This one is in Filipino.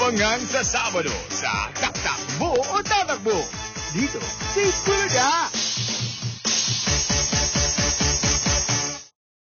lang sa Sabado sa Taktakbo o Tatakbo. Dito sa Eskwela